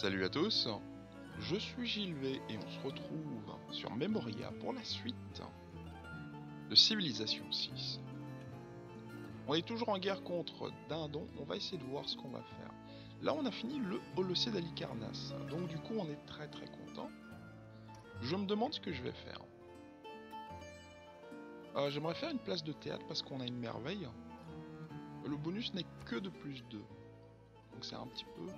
Salut à tous, je suis Gilvet et on se retrouve sur Memoria pour la suite de Civilisation 6. On est toujours en guerre contre Dindon, on va essayer de voir ce qu'on va faire. Là on a fini le Holocé d'Alicarnas, donc du coup on est très très content. Je me demande ce que je vais faire. Euh, J'aimerais faire une place de théâtre parce qu'on a une merveille. Le bonus n'est que de plus 2. Donc c'est un petit peu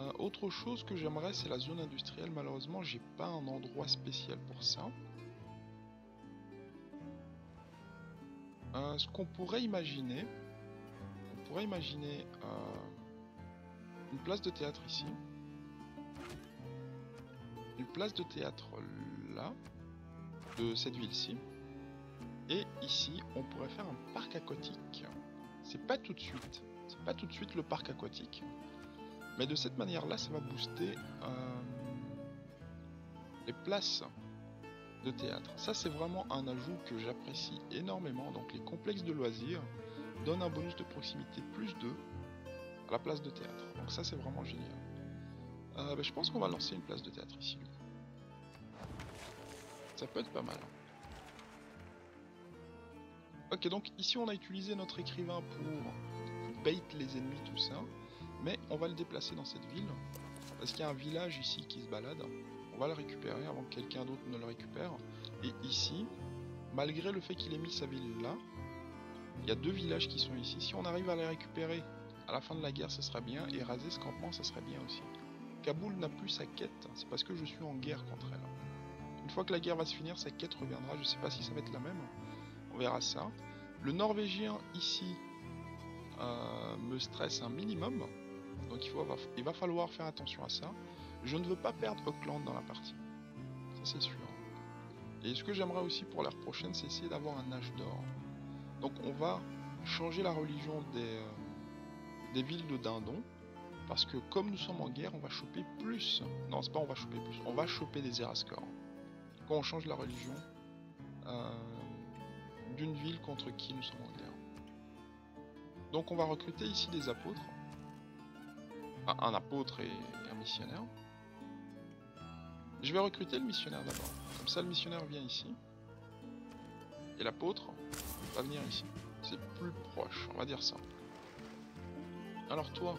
euh, autre chose que j'aimerais, c'est la zone industrielle. Malheureusement, j'ai pas un endroit spécial pour ça. Euh, ce qu'on pourrait imaginer, on pourrait imaginer euh, une place de théâtre ici, une place de théâtre là, de cette ville-ci, et ici, on pourrait faire un parc aquatique. C'est pas tout de suite, c'est pas tout de suite le parc aquatique. Mais de cette manière-là, ça va booster euh, les places de théâtre. Ça, c'est vraiment un ajout que j'apprécie énormément. Donc, les complexes de loisirs donnent un bonus de proximité plus 2 à la place de théâtre. Donc, ça, c'est vraiment génial. Euh, ben, je pense qu'on va lancer une place de théâtre ici. Ça peut être pas mal. Ok, donc ici, on a utilisé notre écrivain pour bait les ennemis, tout ça. Mais on va le déplacer dans cette ville. Parce qu'il y a un village ici qui se balade. On va le récupérer avant que quelqu'un d'autre ne le récupère. Et ici, malgré le fait qu'il ait mis sa ville là, il y a deux villages qui sont ici. Si on arrive à les récupérer à la fin de la guerre, ce sera bien. Et raser ce campement, ça serait bien aussi. Kaboul n'a plus sa quête. C'est parce que je suis en guerre contre elle. Une fois que la guerre va se finir, sa quête reviendra. Je sais pas si ça va être la même. On verra ça. Le Norvégien ici euh, me stresse un minimum. Donc il, faut va falloir faire attention à ça. Je ne veux pas perdre Auckland dans la partie. Ça c'est sûr. Et ce que j'aimerais aussi pour l'ère prochaine, c'est essayer d'avoir un âge d'or. Donc on va changer la religion des, euh, villes de Dindon. Parce que comme nous sommes en guerre, on va choper plus. Non, c'est pas on va choper plus. On va choper des Erascor. Quand on change la religion euh, d'une ville contre qui nous sommes en guerre. Donc on va recruter ici des apôtres un apôtre et un missionnaire. Je vais recruter le missionnaire d'abord. Comme ça, le missionnaire vient ici. Et l'apôtre va venir ici. C'est plus proche, on va dire ça. Alors toi,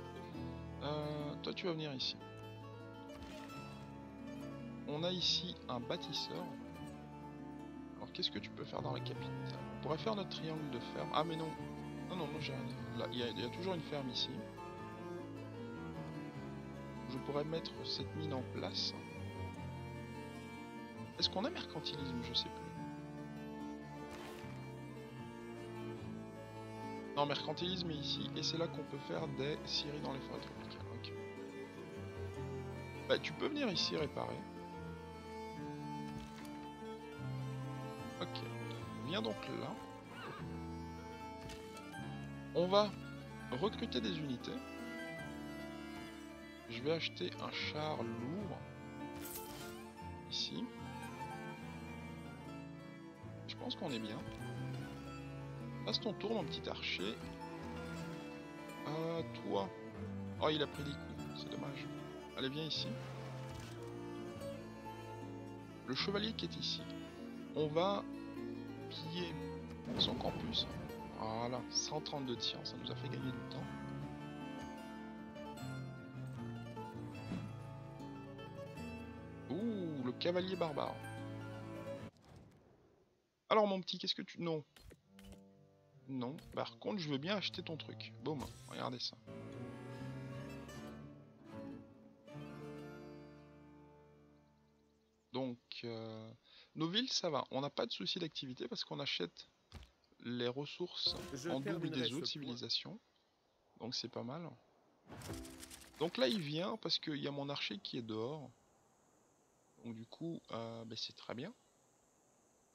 euh, toi tu vas venir ici. On a ici un bâtisseur. Alors qu'est-ce que tu peux faire dans la capitale? On pourrait faire notre triangle de ferme. Ah mais non, non non, non j'ai rien. Il y, a toujours une ferme ici je pourrais mettre cette mine en place. Est-ce qu'on a mercantilisme? Je sais plus. Non, mercantilisme est ici, et c'est là qu'on peut faire des scieries dans les forêts tropicales. Bah, tu peux venir ici réparer. Ok. Viens donc là. On va recruter des unités. Je vais acheter un char lourd. Ici. Je pense qu'on est bien. Passe ton tour, mon petit archer. Euh, toi. Oh, il a pris des coups. C'est dommage. Allez, viens ici. Le chevalier qui est ici. On va piller son campus. Voilà, 132 tirs, ça nous a fait gagner du temps. Cavalier barbare. Alors mon petit, qu'est-ce que tu... Non. Non. Par contre, je veux bien acheter ton truc. Boum, regardez ça. Donc, euh, nos villes, ça va. On n'a pas de souci d'activité parce qu'on achète les ressources en double des autres civilisations. Donc c'est pas mal. Donc là, il vient parce qu'il y a mon archer qui est dehors. Donc du coup, euh, ben, c'est très bien.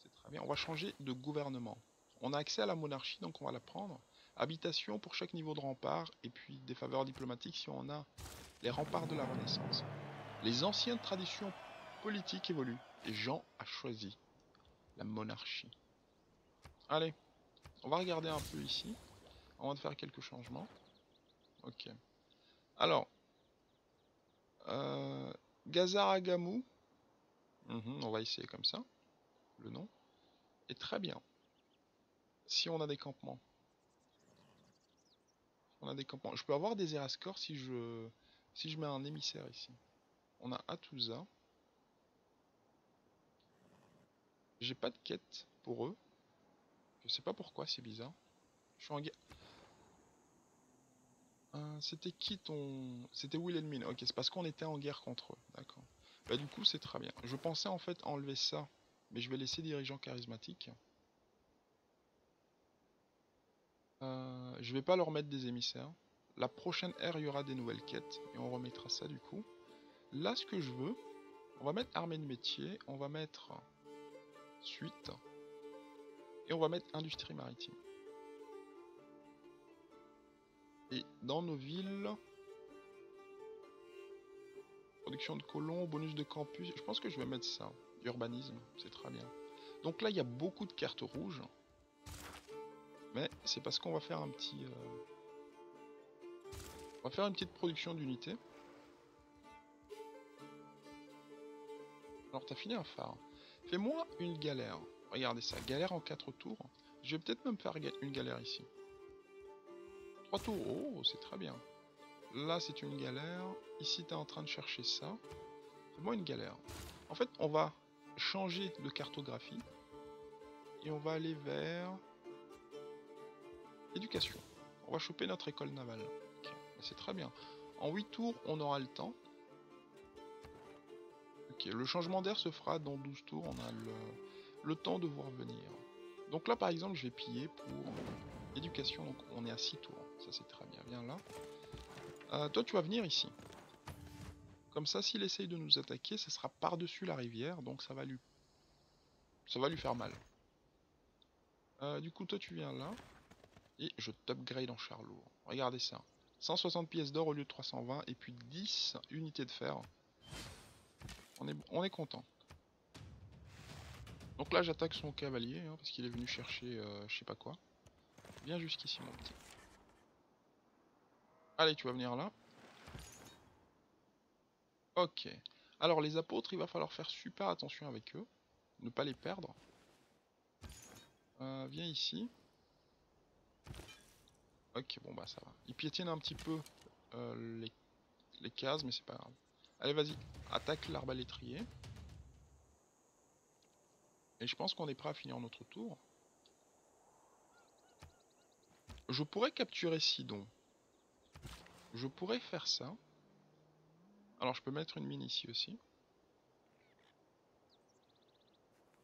C'est très bien. On va changer de gouvernement. On a accès à la monarchie, donc on va la prendre. Habitation pour chaque niveau de rempart, et puis des faveurs diplomatiques si on a les remparts de la Renaissance. Les anciennes traditions politiques évoluent, et Jean a choisi la monarchie. Allez, on va regarder un peu ici. On va faire quelques changements. Ok. Alors, Euh, Gazaragamu. Mhm, on va essayer comme ça. Le nom. est très bien. Si on a des campements. On a des campements. Je peux avoir des Erascor si je si je mets un émissaire ici. On a Atusa. J'ai pas de quête pour eux. Je sais pas pourquoi, c'est bizarre. Je suis en guerre. Euh, c'était qui ton... C'était Wilhelmine. Ok, c'est parce qu'on était en guerre contre eux. D'accord. Bah du coup, c'est très bien. Je pensais en fait enlever ça. Mais je vais laisser dirigeant charismatique. Euh, je vais pas leur mettre des émissaires. La prochaine ère, il y aura des nouvelles quêtes. Et on remettra ça du coup. Là, ce que je veux, on va mettre armée de métier. On va mettre suite. Et on va mettre industrie maritime. Et dans nos villes... Production de colons, bonus de campus. Je pense que je vais mettre ça. Urbanisme, c'est très bien. Donc là, il y a beaucoup de cartes rouges. Mais c'est parce qu'on va faire un petit... Euh, on va faire une petite production d'unités. Alors, t'as fini un phare. Fais-moi une galère. Regardez ça, galère en 4 tours. Je vais peut-être même faire une galère ici. 3 tours, oh, c'est très bien. Là, c'est une galère. Ici, tu es en train de chercher ça. Fais-moi une galère. En fait, on va changer de cartographie. Et on va aller vers... Éducation. On va choper notre école navale. C'est très bien. En 8 tours, on aura le temps. Ok, le changement d'air se fera dans 12 tours. On a le, temps de voir venir. Donc là, par exemple, je vais piller pour éducation. Donc on est à 6 tours. Ça, c'est très bien. Viens là. Euh, toi, tu vas venir ici. Comme ça, s'il essaye de nous attaquer, ça sera par-dessus la rivière. Donc ça va lui... Ça va lui faire mal. Euh, du coup, toi, tu viens là. Et je t'upgrade en char lourd. Regardez ça. 160 pièces d'or au lieu de 320 et puis 10 unités de fer. On est, on est content. Donc là j'attaque son cavalier hein, parce qu'il est venu chercher euh, je sais pas quoi. Viens jusqu'ici mon petit. Allez tu vas venir là. Ok. Alors les apôtres il va falloir faire super attention avec eux. Ne pas les perdre. Euh, viens ici. Ok, bon bah ça va. Il piétine un petit peu euh, les, les cases, mais c'est pas grave. Allez, vas-y, attaque l'arbalétrier. Et je pense qu'on est prêt à finir notre tour. Je pourrais capturer Sidon. Je pourrais faire ça. Alors je peux mettre une mine ici aussi.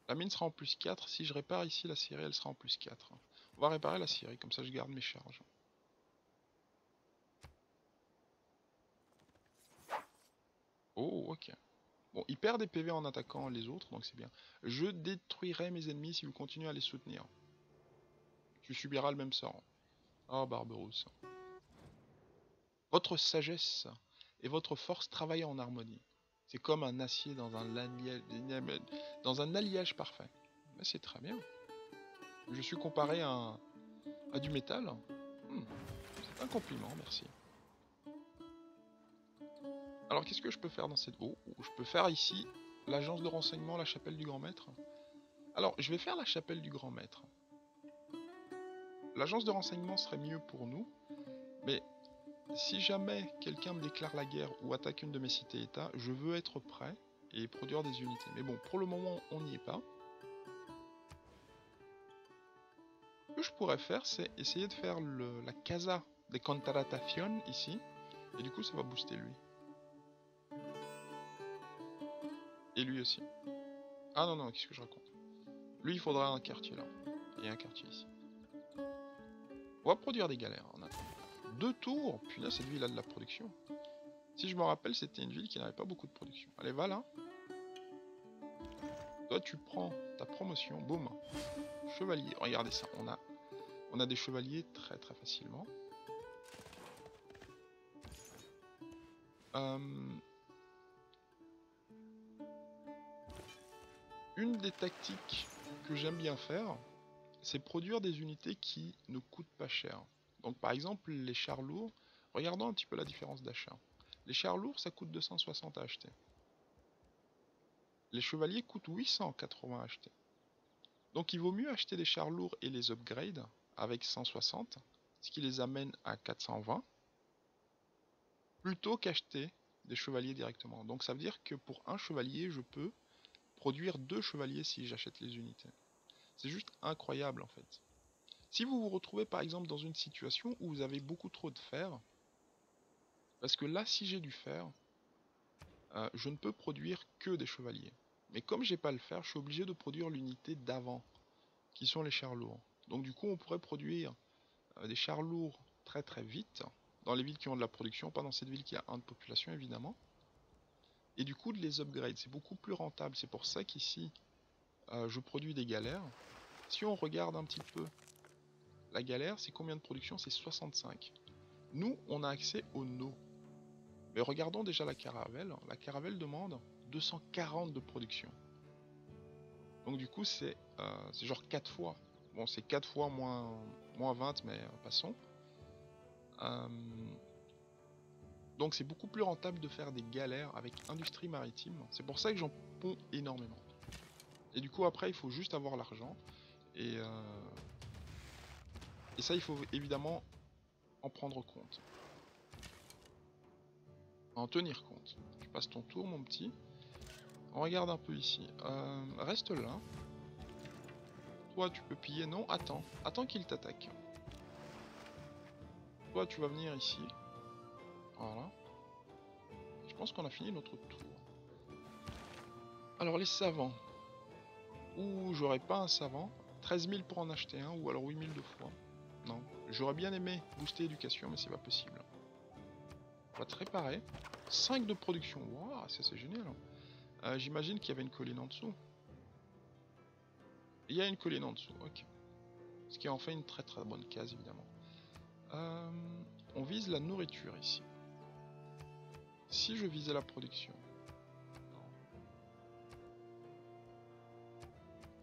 La mine sera en plus 4. Si je répare ici la série, elle sera en plus 4. On va réparer la série, comme ça je garde mes charges. Oh, ok. Bon, il perd des PV en attaquant les autres, donc c'est bien. Je détruirai mes ennemis si vous continuez à les soutenir. Tu subiras le même sort. Oh, Barberousse. Votre sagesse et votre force travaillent en harmonie. C'est comme un acier dans un, alliage, parfait. C'est très bien. Je suis comparé à, du métal. Hmm. C'est un compliment, merci. Alors qu'est-ce que je peux faire dans cette... Oh, je peux faire ici l'agence de renseignement, la chapelle du grand maître? Alors, je vais faire la chapelle du grand maître. L'agence de renseignement serait mieux pour nous, mais si jamais quelqu'un me déclare la guerre ou attaque une de mes cités-états, je veux être prêt et produire des unités. Mais bon, pour le moment, on n'y est pas. Ce que je pourrais faire, c'est essayer de faire la casa de contratación ici, et du coup, ça va booster lui. Et lui aussi. Ah non, non, qu'est-ce que je raconte? Lui, il faudra un quartier là. Et un quartier ici. On va produire des galères en attendant. Deux tours Puis là, cette ville a de la production. Si je me rappelle, c'était une ville qui n'avait pas beaucoup de production. Allez, va là. Toi, tu prends ta promotion. Boum. Chevalier. Regardez ça. On a, on a des chevaliers très très facilement. Euh, Une des tactiques que j'aime bien faire, c'est produire des unités qui ne coûtent pas cher. Donc par exemple, les chars lourds, regardons un petit peu la différence d'achat. Les chars lourds, ça coûte 260 à acheter. Les chevaliers coûtent 880 à acheter. Donc il vaut mieux acheter des chars lourds et les upgrade avec 160, ce qui les amène à 420, plutôt qu'acheter des chevaliers directement. Donc ça veut dire que pour un chevalier, je peux produire deux chevaliers si j'achète les unités. C'est juste incroyable en fait. Si vous vous retrouvez par exemple dans une situation où vous avez beaucoup trop de fer, parce que là si j'ai du fer, euh, je ne peux produire que des chevaliers. Mais comme j'ai pas le fer, je suis obligé de produire l'unité d'avant, qui sont les chars lourds. Donc du coup on pourrait produire euh, des chars lourds très très vite, dans les villes qui ont de la production, pas dans cette ville qui a un de population évidemment. Et du coup de les upgrade, c'est beaucoup plus rentable. C'est pour ça qu'ici euh, je produis des galères. Si on regarde un petit peu la galère, c'est combien de production C'est 65. Nous, on a accès au no. Mais regardons déjà la caravelle. La caravelle demande 240 de production. Donc du coup, c'est euh, genre 4 fois. Bon, c'est 4 fois moins, moins 20, mais euh, passons. Euh, donc c'est beaucoup plus rentable de faire des galères avec industrie maritime. C'est pour ça que j'en ponds énormément. Et du coup, après, il faut juste avoir l'argent. Et, et ça, il faut évidemment en prendre compte. En tenir compte. Tu passes ton tour, mon petit. On regarde un peu ici. Euh, reste là. Toi, tu peux piller. Non, attends. Attends qu'il t'attaque. Toi, tu vas venir ici. Voilà. Je pense qu'on a fini notre tour. Alors, les savants. Ouh, j'aurais pas un savant. 13 000 pour en acheter un, ou alors 8 000 deux fois. J'aurais bien aimé booster éducation, mais c'est pas possible. On va te réparer. 5 de production. Waouh, ça c'est génial. Hein. Euh, j'imagine qu'il y avait une colline en dessous. Il y a une colline en dessous, ok. Ce qui en fait une très très bonne case évidemment. Euh, on vise la nourriture ici. Si je visais la production.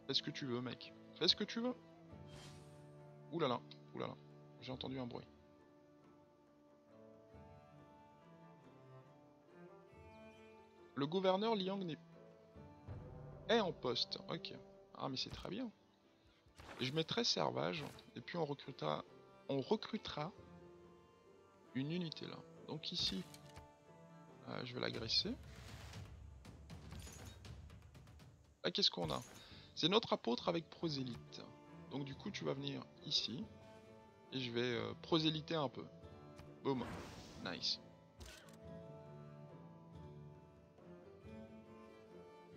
Fais ce que tu veux mec? Fais ce que tu veux. Oulala, oulala. J'ai entendu un bruit. Le gouverneur Liang est en poste. Ok. Ah mais c'est très bien. je mettrai servage. Et puis on recrutera... On recrutera une unité là. Donc ici, euh, je vais l'agresser. Là qu'est-ce qu'on a? C'est notre apôtre avec prosélyte. Donc du coup tu vas venir ici. Et je vais euh, proséliter un peu. Boum. Nice.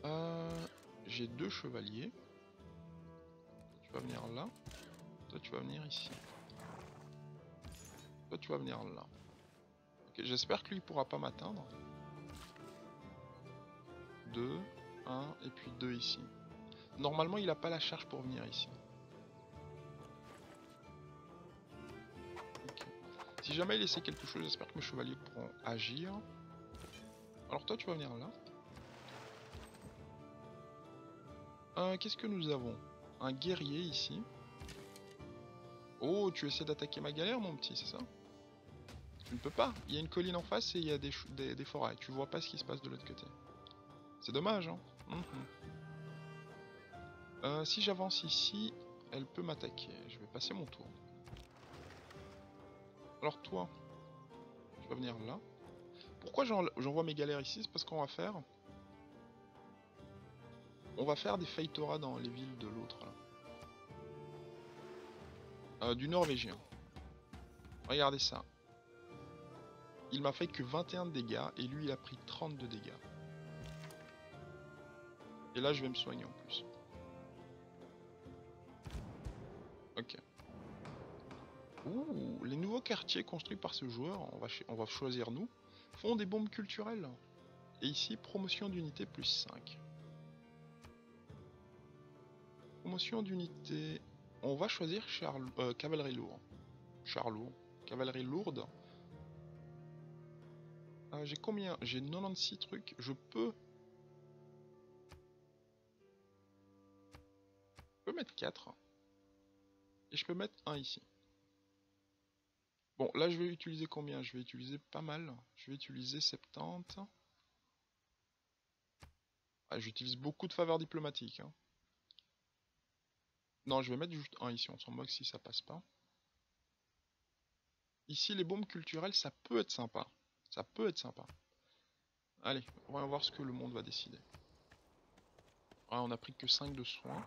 Euh, j'ai deux chevaliers. Tu vas venir là. Toi, tu vas venir ici. Toi, tu vas venir là. Ok, j'espère que lui pourra pas m'atteindre. 2, 1 et puis 2 ici. Normalement, il a pas la charge pour venir ici. Si jamais il essaie quelque chose, j'espère que mes chevaliers pourront agir. Alors toi, tu vas venir là. Euh, qu'est-ce que nous avons? Un guerrier ici. Oh, tu essaies d'attaquer ma galère, mon petit, c'est ça? Tu ne peux pas. Il y a une colline en face et il y a des, des, forêts. Tu vois pas ce qui se passe de l'autre côté. C'est dommage, hein mhm. euh, Si j'avance ici, elle peut m'attaquer. Je vais passer mon tour. Alors toi, tu vas venir là. Pourquoi j'envoie mes galères ici? C'est parce qu'on va faire on va faire des Feitora dans les villes de l'autre. Euh, du norvégien. Regardez ça. Il m'a fait que 21 de dégâts et lui il a pris 32 dégâts. Et là je vais me soigner en plus. Les nouveaux quartiers construits par ce joueur, on va, choisir nous, font des bombes culturelles. Et ici, promotion d'unité plus 5. Promotion d'unité. On va choisir euh, cavalerie lourde. Charlot. Cavalerie lourde. Euh, j'ai combien? J'ai 96 trucs. Je peux... Je peux mettre 4. Et je peux mettre 1 ici. Bon, là, je vais utiliser combien? Je vais utiliser pas mal. Je vais utiliser 70. Ah, J'utilise beaucoup de faveurs diplomatiques. hein. Non, je vais mettre juste un ici, on s'en moque si ça passe pas. Ici, les bombes culturelles, ça peut être sympa. Ça peut être sympa. Allez, on va voir ce que le monde va décider. Ouais, on a pris que 5 de soins.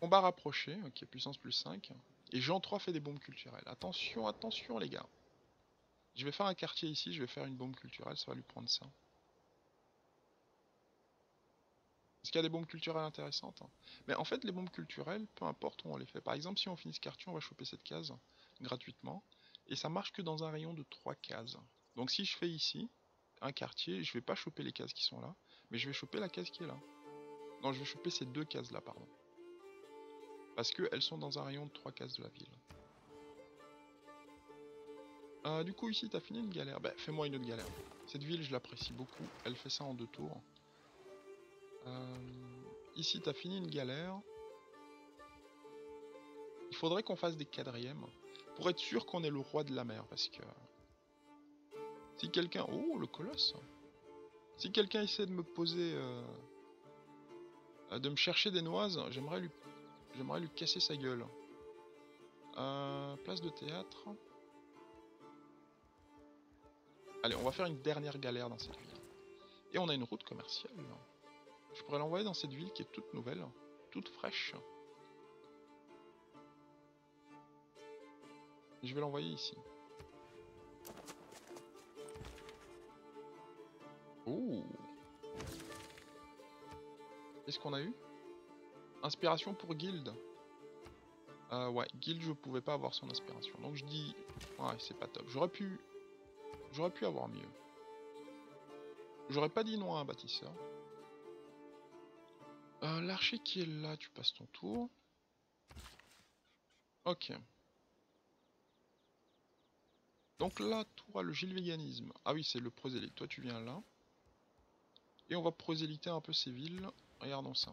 Combat rapproché, ok, puissance plus 5. Et Jean 3 fait des bombes culturelles. Attention, attention les gars. Je vais faire un quartier ici, je vais faire une bombe culturelle, ça va lui prendre ça. Est-ce qu'il y a des bombes culturelles intéressantes hein? Mais en fait, les bombes culturelles, peu importe où on les fait. Par exemple, si on finit ce quartier, on va choper cette case gratuitement. Et ça marche que dans un rayon de 3 cases. Donc si je fais ici un quartier, je vais pas choper les cases qui sont là, mais je vais choper la case qui est là. Non, je vais choper ces deux cases là, pardon. Parce qu'elles sont dans un rayon de 3 cases de la ville. Euh, du coup, ici, t'as fini une galère. Bah, fais-moi une autre galère. Cette ville, je l'apprécie beaucoup. Elle fait ça en deux tours. Euh, ici, t'as fini une galère. Il faudrait qu'on fasse des quadrièmes. Pour être sûr qu'on est le roi de la mer. Parce que... Si quelqu'un... Oh, le colosse Si quelqu'un essaie de me poser... euh, de me chercher des noises, j'aimerais lui... J'aimerais lui casser sa gueule. Euh, place de théâtre. Allez, on va faire une dernière galère dans cette ville. Et on a une route commerciale. Je pourrais l'envoyer dans cette ville qui est toute nouvelle, toute fraîche. Je vais l'envoyer ici. Oh Qu'est-ce qu'on a eu? Inspiration pour Guild. Euh, ouais, Guild, je pouvais pas avoir son inspiration. Donc je dis... Ouais, c'est pas top. J'aurais pu... J'aurais pu avoir mieux. J'aurais pas dit non à un bâtisseur. Euh, L'archer qui est là, tu passes ton tour. Ok. Donc là, toi, le gilvéganisme. Ah oui, c'est le prosélyte. Toi, tu viens là. Et on va proséliter un peu ces villes. Regardons ça.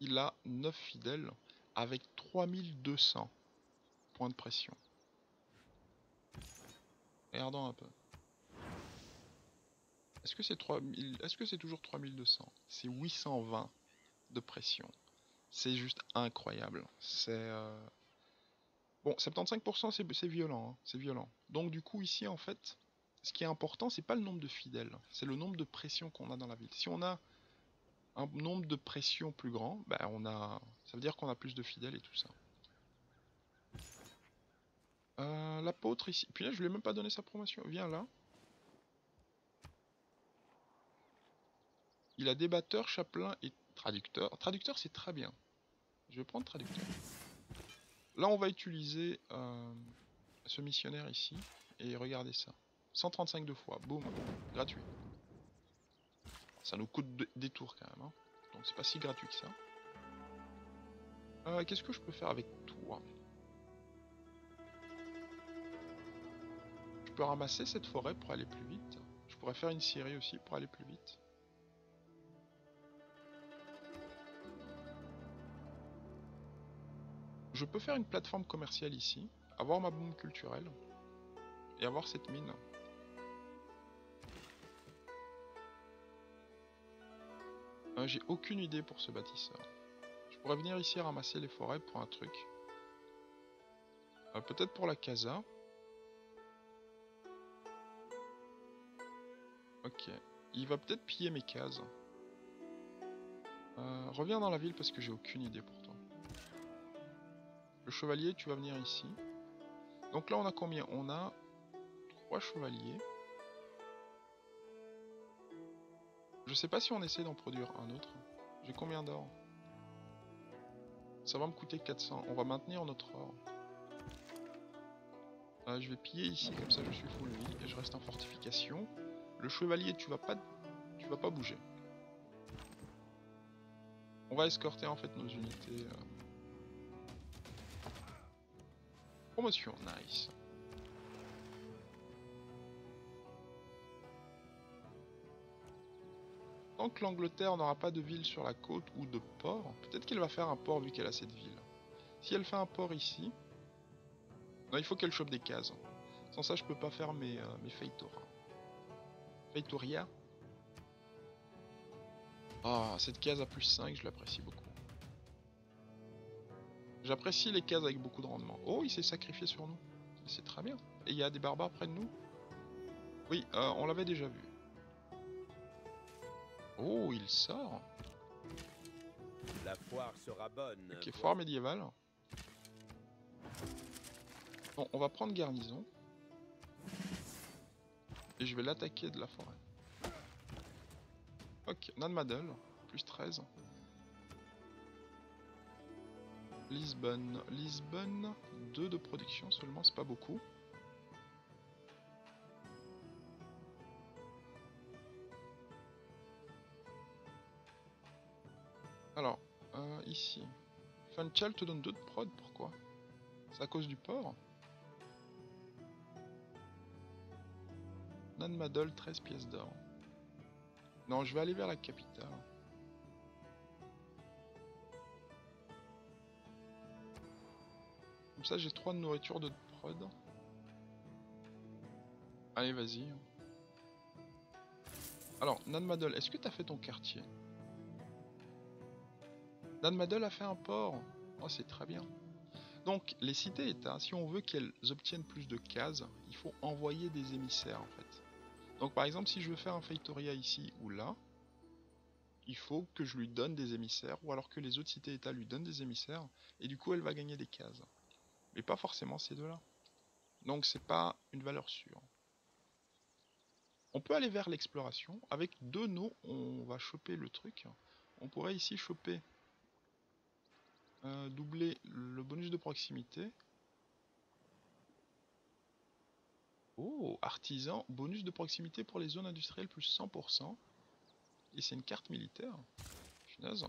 Il a 9 fidèles avec 3200 points de pression. Regardons un peu. Est-ce que c'est 3000 Est-ce que c'est toujours 3200 C'est 820 de pression. C'est juste incroyable. C'est euh, bon, 75% c'est violent, hein, c'est violent. Donc du coup ici en fait, ce qui est important, c'est pas le nombre de fidèles, c'est le nombre de pressions qu'on a dans la ville. Si on a un nombre de pressions plus grand, ben on a, ça veut dire qu'on a plus de fidèles et tout ça. Euh, L'apôtre ici, puis là je lui ai même pas donné sa promotion. Viens là. Il a débatteur, chapelain et traducteur. Traducteur c'est très bien. Je vais prendre traducteur. Là on va utiliser euh, ce missionnaire ici et regardez ça. 135 deux fois, boum, gratuit. Ça nous coûte de- des tours quand même, hein. donc c'est pas si gratuit que ça. Euh, Qu'est-ce que je peux faire avec toi Je peux ramasser cette forêt pour aller plus vite. Je pourrais faire une scierie aussi pour aller plus vite. Je peux faire une plateforme commerciale ici, avoir ma bombe culturelle et avoir cette mine. J'ai aucune idée pour ce bâtisseur. Je pourrais venir ici ramasser les forêts pour un truc. Euh, Peut-être pour la casa. Ok. Il va peut-être piller mes cases. Euh, reviens dans la ville parce que j'ai aucune idée pour toi. Le chevalier, tu vas venir ici. Donc là, on a combien? On a trois chevaliers. Je sais pas si on essaie d'en produire un autre. J'ai combien d'or? Ça va me coûter 400. On va maintenir notre or. Euh, je vais piller ici, comme ça je suis full vie et je reste en fortification. Le chevalier, tu vas pas, tu vas pas bouger. On va escorter en fait nos unités. euh. Promotion, nice. Que l'Angleterre n'aura pas de ville sur la côte ou de port, peut-être qu'elle va faire un port vu qu'elle a cette ville. Si elle fait un port ici... Non, il faut qu'elle chope des cases. Sans ça, je peux pas faire mes, euh, mes. Feitoria Ah, cette case à plus 5, je l'apprécie beaucoup. J'apprécie les cases avec beaucoup de rendement. Oh, il s'est sacrifié sur nous. C'est très bien. Et il y a des barbares près de nous? Oui, euh, on l'avait déjà vu. Oh, il sort. La foire sera bonne. Ok, foire médiévale. Bon, on va prendre garnison. Et je vais l'attaquer de la forêt. Ok, Nanmadel, plus 13. Lisbonne. Lisbonne, 2 de production seulement, c'est pas beaucoup. Alors, euh, ici. Funchal te donne 2 de prod, pourquoi? C'est à cause du port? Nanmadol, 13 pièces d'or. Non, je vais aller vers la capitale. Comme ça, j'ai 3 de nourriture de prod. Allez, vas-y. Alors, Nanmadol, est-ce que t'as fait ton quartier? Nanmadol a fait un port. Oh, c'est très bien. Donc, les cités-états, si on veut qu'elles obtiennent plus de cases, il faut envoyer des émissaires, en fait. Donc, par exemple, si je veux faire un Feitoria ici ou là, il faut que je lui donne des émissaires, ou alors que les autres cités-états lui donnent des émissaires, et du coup, elle va gagner des cases. Mais pas forcément ces deux-là. Donc, c'est pas une valeur sûre. On peut aller vers l'exploration. Avec deux noms, on va choper le truc. On pourrait ici choper euh, doubler le bonus de proximité. Oh, artisan, bonus de proximité pour les zones industrielles plus 100%. Et c'est une carte militaire. Punaise.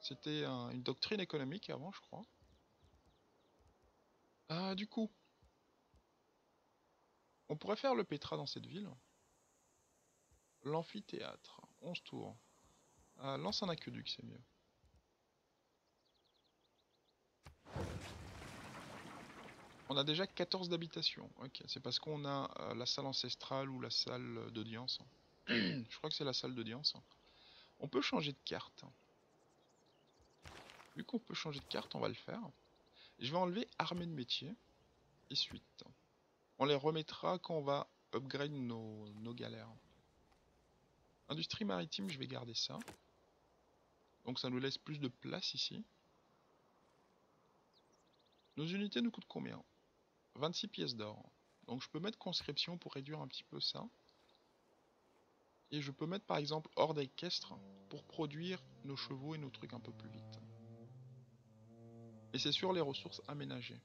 C'était une doctrine économique avant, je crois. Ah, du coup. On pourrait faire le Petra dans cette ville. L'amphithéâtre. 11 tours. Ah, lance un aqueduc, c'est mieux. On a déjà 14 d'habitation. Ok, c'est parce qu'on a euh, la salle ancestrale ou la salle d'audience. Je crois que c'est la salle d'audience. On peut changer de carte. Vu qu'on peut changer de carte, on va le faire. Je vais enlever armée de métier. Et suite. On les remettra quand on va upgrade nos, nos galères. Industrie maritime, je vais garder ça. Donc ça nous laisse plus de place ici. Nos unités nous coûtent combien? 26 pièces d'or. Donc je peux mettre conscription pour réduire un petit peu ça. Et je peux mettre par exemple horde équestre pour produire nos chevaux et nos trucs un peu plus vite. Et c'est sur les ressources aménagées.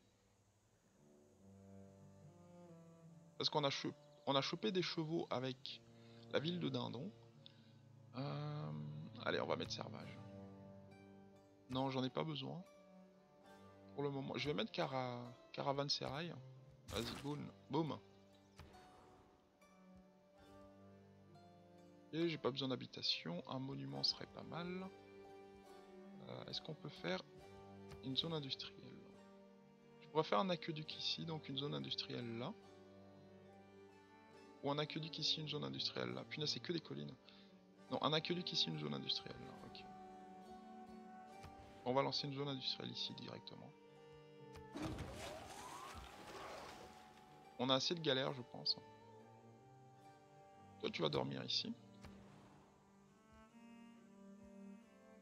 Parce qu'on a, chopé des chevaux avec la ville de Dindon. Euh, allez, on va mettre servage. Non, j'en ai pas besoin. Pour le moment. Je vais mettre cara... Caravansérail. Vas-y, boum. Boum. Et j'ai pas besoin d'habitation. Un monument serait pas mal. Euh, est-ce qu'on peut faire une zone industrielle? Je pourrais faire un aqueduc ici, donc une zone industrielle là. Ou un aqueduc ici, une zone industrielle là. Puis là, c'est que des collines. Non, un aqueduc ici, une zone industrielle là. On va lancer une zone industrielle ici directement. On a assez de galères, je pense. Toi, tu vas dormir ici.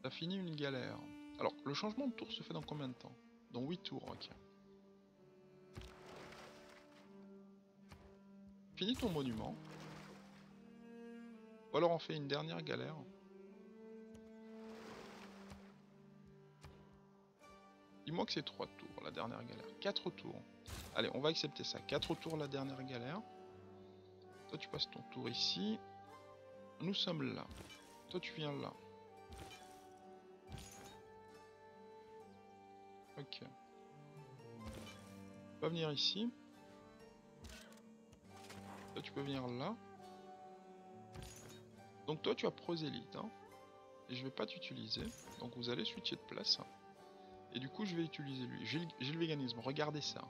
T'as fini une galère. Alors, le changement de tour se fait dans combien de temps? Dans 8 tours, ok. Finis ton monument. Ou alors on fait une dernière galère. Dis-moi que c'est 3 tours, la dernière galère. 4 tours. Allez, on va accepter ça. 4 tours, la dernière galère. Toi, tu passes ton tour ici. Nous sommes là. Toi, tu viens là. Ok. Tu peux venir ici. Toi, tu peux venir là. Donc toi, tu as prosélite. Hein. Et je vais pas t'utiliser. Donc vous allez switcher de place. Et du coup, je vais utiliser lui. J'ai le- j'ai le véganisme. Regardez ça.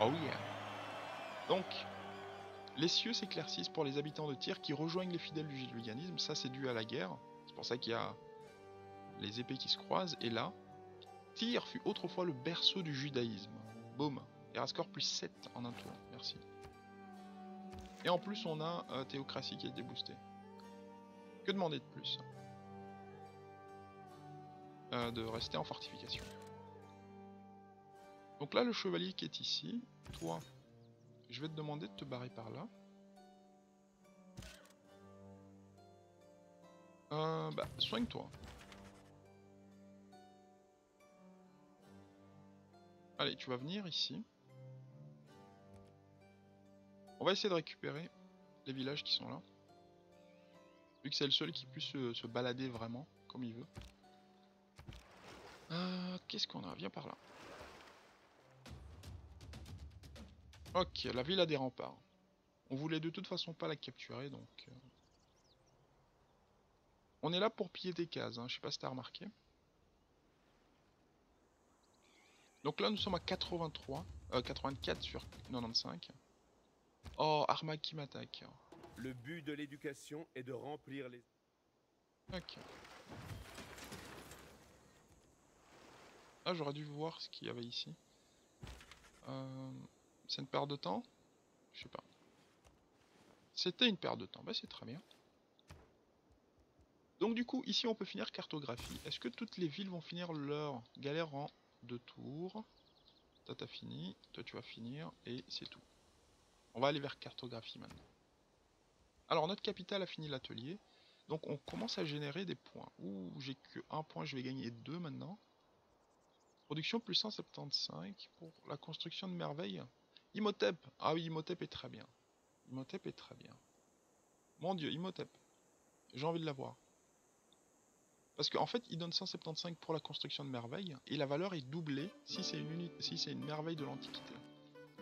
Oh yeah. Donc, les cieux s'éclaircissent pour les habitants de Tyr qui rejoignent les fidèles du véganisme. Ça, c'est dû à la guerre. C'est pour ça qu'il y a les épées qui se croisent. Et là, Tyr fut autrefois le berceau du judaïsme. Boum. Erascore plus 7 en un tour. Merci. Et en plus, on a euh, Théocratie qui a été boostée. Que demander de plus Euh, De rester en fortification. Donc là, le chevalier qui est ici, toi, je vais te demander de te barrer par là. Euh, bah, soigne-toi. Allez, tu vas venir ici. On va essayer de récupérer les villages qui sont là. Vu que c'est le seul qui puisse se, se balader vraiment comme il veut. Euh, Qu'est-ce qu'on a? Viens par là. Ok, la ville a des remparts. On voulait de toute façon pas la capturer, donc... euh, On est là pour piller des cases, hein. je sais pas si t'as remarqué. Donc là, nous sommes à 83, euh, 84 sur 95. Oh, Armag qui m'attaque. Le but de l'éducation est de remplir les... Ok. Ah, j'aurais dû voir ce qu'il y avait ici. Euh, c'est une perte de temps? Je sais pas. C'était une perte de temps. Bah, c'est très bien. Donc, du coup, ici, on peut finir cartographie. Est-ce que toutes les villes vont finir leur galère en deux tours? Toi, t'as fini. Toi, tu vas finir. Et c'est tout. On va aller vers cartographie maintenant. Alors, notre capitale a fini l'atelier. Donc on commence à générer des points. Ouh, j'ai que un point, je vais gagner deux maintenant. Production plus 175 pour la construction de merveilles. Imhotep. Ah oui, Imhotep est très bien. Imhotep est très bien. Mon dieu, Imhotep. J'ai envie de l'avoir. Parce qu'en fait, il donne 175 pour la construction de merveilles et la valeur est doublée si c'est une, merveille de l'Antiquité.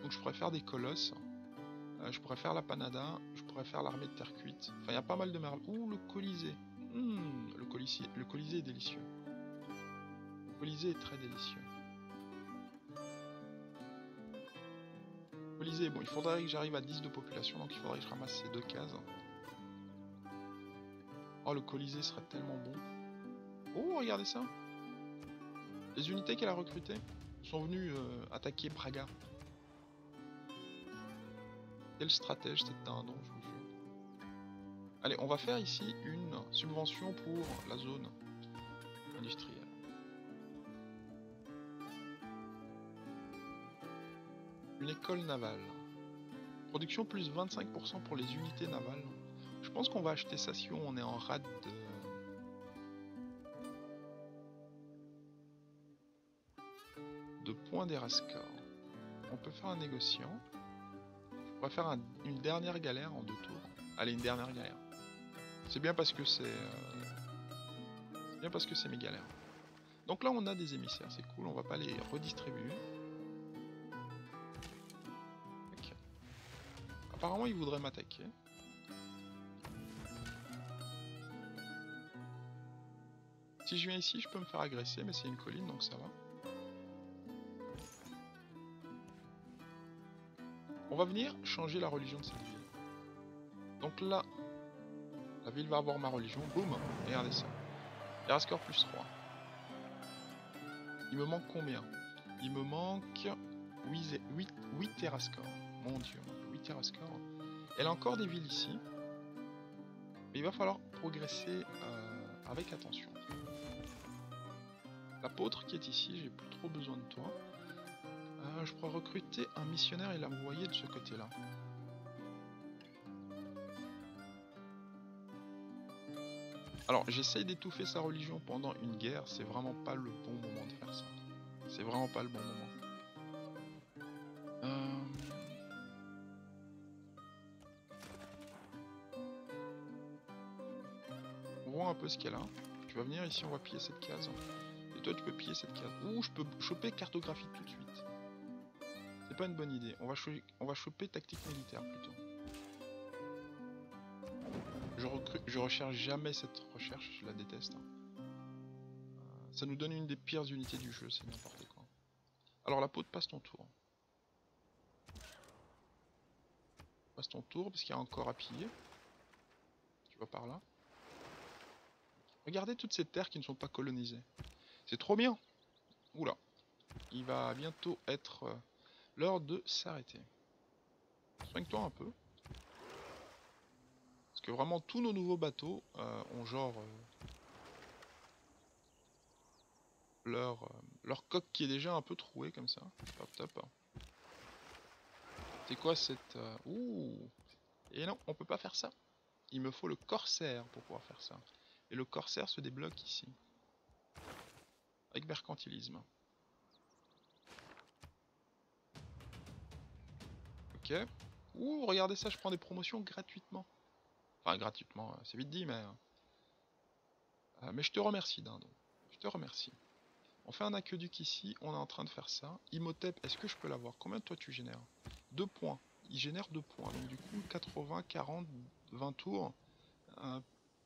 Donc je pourrais faire des colosses. Euh, je pourrais faire la Panada, je pourrais faire l'armée de terre cuite. Enfin, il y a pas mal de merveilles. Ouh, le Colisée. Hmm, le, Colisée. le Colisée est délicieux. Le Colisée est très délicieux. Bon, il faudrait que j'arrive à 10 de population, donc il faudrait que je ramasse ces deux cases. Oh, le Colisée serait tellement bon. Oh, regardez ça. Les unités qu'elle a recrutées sont venues euh, attaquer Praga. Quel stratège je vous jure. Allez, on va faire ici une subvention pour la zone Une école navale. Production plus 25% pour les unités navales. Je pense qu'on va acheter ça si on est en rade de... de points. On peut faire un négociant. On va faire un- une dernière galère en deux tours. Allez, une dernière galère. C'est bien parce que c'est... euh, C'est bien parce que c'est mes galères. Donc là, on a des émissaires, c'est cool. On va pas les redistribuer. Apparemment, ils voudraient m'attaquer. Si je viens ici, je peux me faire agresser, mais c'est une colline, donc ça va. On va venir changer la religion de cette ville. Donc là, la ville va avoir ma religion. Boum Regardez ça. Erascore plus 3. Il me manque combien? Il me manque 8, 8, 8 Terrascore. Mon dieu, 8 Terrascore. Elle a encore des villes ici. Il va falloir progresser euh, avec attention. L'apôtre qui est ici, j'ai plus trop besoin de toi. Euh, je pourrais recruter un missionnaire et l'envoyer de ce côté-là. Alors, j'essaye d'étouffer sa religion pendant une guerre, c'est vraiment pas le bon moment de faire ça. C'est vraiment pas le bon moment. Ce qu'elle a. Tu vas venir ici, on va piller cette case. Et toi, tu peux piller cette case. Ouh, je peux choper cartographie tout de suite. C'est pas une bonne idée. On va, on va choper tactique militaire plutôt. Je, je recherche jamais cette recherche, je la déteste. hein. Ça nous donne une des pires unités du jeu, c'est n'importe quoi. Alors la peau, passe ton tour. Passe ton tour parce qu'il y a encore à piller. Tu vas par là. Regardez toutes ces terres qui ne sont pas colonisées. C'est trop bien. Oula. Il va bientôt être euh, l'heure de s'arrêter. Soigne-toi un peu. Parce que vraiment tous nos nouveaux bateaux euh, ont genre euh, leur, leur coque qui est déjà un peu trouée comme ça. Top top. C'est quoi cette... Ouh Et non, on peut pas faire ça. Il me faut le corsaire pour pouvoir faire ça. Et le corsaire se débloque ici. Avec mercantilisme. Ok. Ouh, regardez ça, je prends des promotions gratuitement. Enfin, gratuitement, euh, c'est vite dit, mais... Euh, euh, mais je te remercie, Dindon. Je te remercie. On fait un aqueduc ici, on est en train de faire ça. Imhotep, est-ce que je peux l'avoir? Combien de toi tu génères? 2 points. Il génère 2 points. Donc du coup, 80, 40, 20 tours.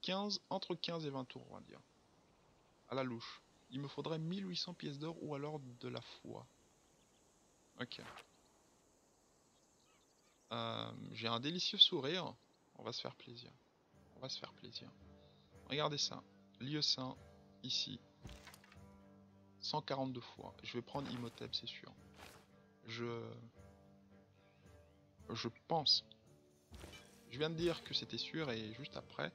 15, entre 15 et 20 tours, on va dire. À la louche. Il me faudrait 1800 pièces d'or ou alors de la foi. Ok. Euh, j'ai un délicieux sourire. On va se faire plaisir. On va se faire plaisir. Regardez ça. Lieu saint, ici. 142 fois. Je vais prendre Imhotep, c'est sûr. Je... Je pense. Je viens de dire que c'était sûr et juste après,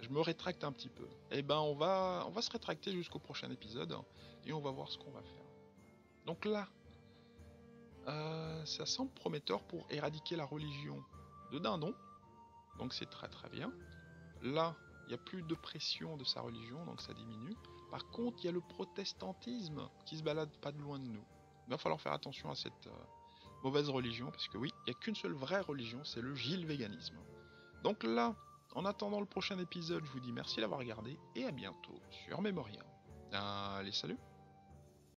je me rétracte un petit peu. Eh ben on va, on va se rétracter jusqu'au prochain épisode et on va voir ce qu'on va faire. Donc là, euh, ça semble prometteur pour éradiquer la religion de Dindon. Donc c'est très très bien. Là, il n'y a plus de pression de sa religion, donc ça diminue. Par contre, il y a le protestantisme qui se balade pas de loin de nous. Il va falloir faire attention à cette euh, mauvaise religion, parce que oui, il n'y a qu'une seule vraie religion, c'est le Gilles véganisme. Donc là, en attendant le prochain épisode, je vous dis merci d'avoir regardé et à bientôt sur Memoria. Allez, salut